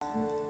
嗯